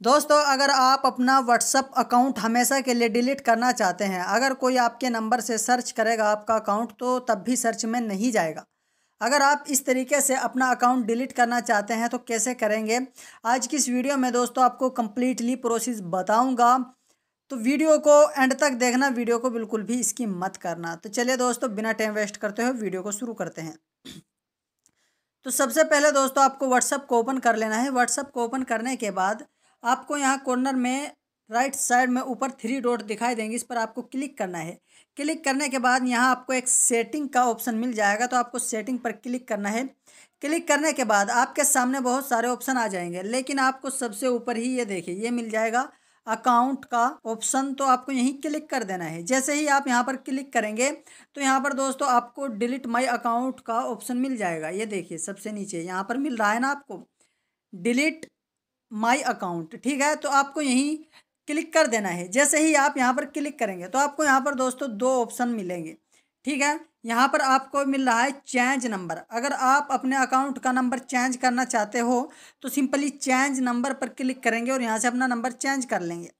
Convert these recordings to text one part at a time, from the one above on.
दोस्तों, अगर आप अपना व्हाट्सअप अकाउंट हमेशा के लिए डिलीट करना चाहते हैं, अगर कोई आपके नंबर से सर्च करेगा आपका अकाउंट तो तब भी सर्च में नहीं जाएगा। अगर आप इस तरीके से अपना अकाउंट डिलीट करना चाहते हैं तो कैसे करेंगे? आज की इस वीडियो में दोस्तों आपको कम्प्लीटली प्रोसेस बताऊँगा। तो वीडियो को एंड तक देखना वीडियो को बिल्कुल भी इसकी मत करना। तो चलिए दोस्तों, बिना टाइम वेस्ट करते हुए वीडियो को शुरू करते हैं। तो सबसे पहले दोस्तों, आपको व्हाट्सअप को ओपन कर लेना है। व्हाट्सअप को ओपन करने के बाद आपको यहाँ कॉर्नर में राइट साइड में ऊपर थ्री डॉट दिखाई देंगे, इस पर आपको क्लिक करना है। क्लिक करने के बाद यहाँ आपको एक सेटिंग का ऑप्शन मिल जाएगा तो आपको सेटिंग पर क्लिक करना है। क्लिक करने के बाद आपके सामने बहुत सारे ऑप्शन आ जाएँगे, लेकिन आपको सबसे ऊपर ही ये देखिए, ये मिल जाएगा अकाउंट का ऑप्शन तो आपको यहीं क्लिक कर देना है। जैसे ही आप यहाँ पर क्लिक करेंगे तो यहाँ पर दोस्तों आपको डिलीट माई अकाउंट का ऑप्शन मिल जाएगा। ये देखिए सबसे नीचे यहाँ पर मिल रहा है ना आपको। डिलीट माई अकाउंट ठीक है? तो आपको यहीं क्लिक कर देना है। जैसे ही आप यहाँ पर क्लिक करेंगे तो आपको यहाँ पर दोस्तों दो ऑप्शन मिलेंगे, ठीक है? यहाँ पर आपको मिल रहा है चेंज नंबर अगर आप अपने अकाउंट का नंबर चेंज करना चाहते हो तो सिंपली चेंज नंबर पर क्लिक करेंगे और यहाँ से अपना नंबर चेंज कर लेंगे।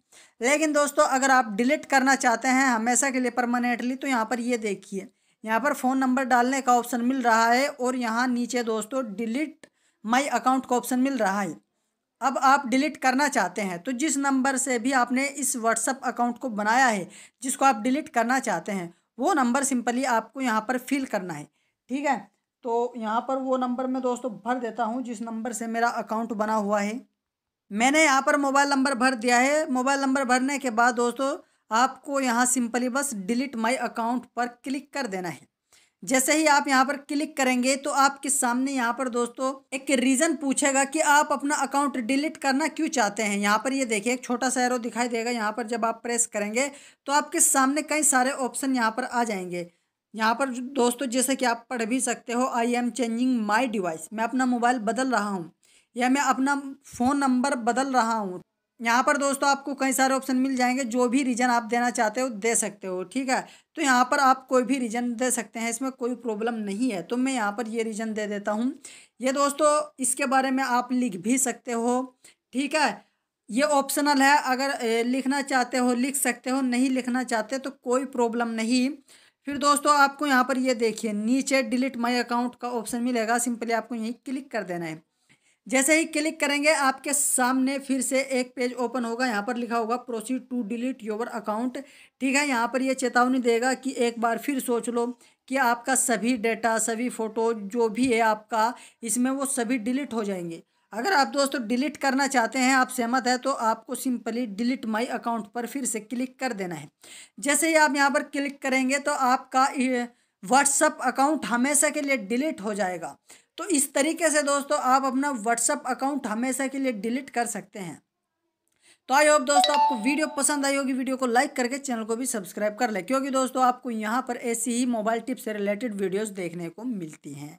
लेकिन दोस्तों, अगर आप डिलीट करना चाहते हैं हमेशा के लिए परमानेंटली तो यहाँ पर ये देखिए, यहाँ पर फ़ोन नंबर डालने का ऑप्शन मिल रहा है और यहाँ नीचे दोस्तों डिलीट माई अकाउंट का ऑप्शन मिल रहा है। अब आप डिलीट करना चाहते हैं तो जिस नंबर से भी आपने इस व्हाट्सअप अकाउंट को बनाया है, जिसको आप डिलीट करना चाहते हैं, वो नंबर सिंपली आपको यहाँ पर फिल करना है, ठीक है? तो यहाँ पर वो नंबर मैं दोस्तों भर देता हूँ, जिस नंबर से मेरा अकाउंट बना हुआ है। मैंने यहाँ पर मोबाइल नंबर भर दिया है, मोबाइल नंबर भरने के बाद दोस्तों, आपको यहाँ सिंपली बस डिलीट माई अकाउंट पर क्लिक कर देना है। जैसे ही आप यहाँ पर क्लिक करेंगे तो आपके सामने यहाँ पर दोस्तों एक रीज़न पूछेगा कि आप अपना अकाउंट डिलीट करना क्यों चाहते हैं। यहाँ पर ये देखिए, एक छोटा सा एरो दिखाई देगा। यहाँ पर जब आप प्रेस करेंगे तो आपके सामने कई सारे ऑप्शन यहाँ पर आ जाएँगे। यहाँ पर दोस्तों, जैसे कि आप पढ़ भी सकते हो I am changing my device मैं अपना मोबाइल बदल रहा हूँ या मैं अपना फ़ोन नंबर बदल रहा हूँ। यहाँ पर दोस्तों आपको कई सारे ऑप्शन मिल जाएँगे, जो भी रीज़न आप देना चाहते हो, दे सकते हो, ठीक है? तो यहाँ पर आप कोई भी रीज़न दे सकते हैं, इसमें कोई प्रॉब्लम नहीं है। तो मैं यहाँ पर ये रीज़न दे देता हूँ। ये दोस्तों, इसके बारे में आप लिख भी सकते हो, ठीक है? ये ऑप्शनल है, अगर लिखना चाहते हो, लिख सकते हो, नहीं लिखना चाहते तो कोई प्रॉब्लम नहीं। फिर दोस्तों, आपको यहाँ पर ये देखिए, नीचे डिलीट माई अकाउंट का ऑप्शन मिलेगा, सिंपली आपको यहीं क्लिक कर देना है। जैसे ही क्लिक करेंगे, आपके सामने फिर से एक पेज ओपन होगा। यहाँ पर लिखा होगा proceed to delete your account ठीक है, यहाँ पर ये चेतावनी देगा कि एक बार फिर सोच लो कि आपका सभी डेटा, सभी फ़ोटो, जो भी है आपका, इसमें वो सभी डिलीट हो जाएँगे। अगर आप दोस्तों डिलीट करना चाहते हैं, आप सहमत है तो आपको सिंपली डिलीट माई अकाउंट पर फिर से क्लिक कर देना है। जैसे ही आप यहाँ पर क्लिक करेंगे तो आपका व्हाट्सअप अकाउंट हमेशा के लिए डिलीट हो जाएगा। तो इस तरीके से दोस्तों आप अपना व्हाट्सअप अकाउंट हमेशा के लिए डिलीट कर सकते हैं। तो आई होप दोस्तों आपको वीडियो पसंद आई होगी, वीडियो को लाइक करके चैनल को भी सब्सक्राइब कर ले, क्योंकि दोस्तों आपको यहाँ पर ऐसी ही मोबाइल टिप्स से रिलेटेड वीडियोस देखने को मिलती हैं।